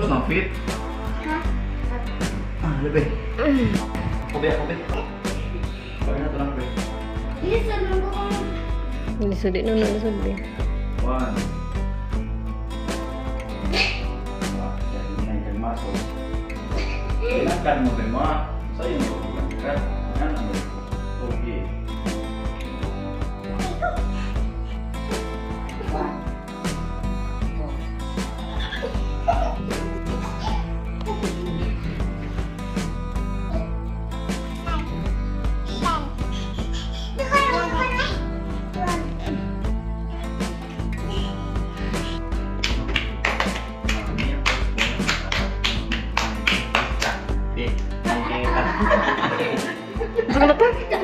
Terus Novit. Hah? Ah, lebih. Kobe, kobe. Kobe na tenang, kobe. Ini seneng kok. Ini sudah nunu sudah. One. Wah, jadi naikkan masuk. Enakan mau bema, saya mau bukan kan? Pero no pasa.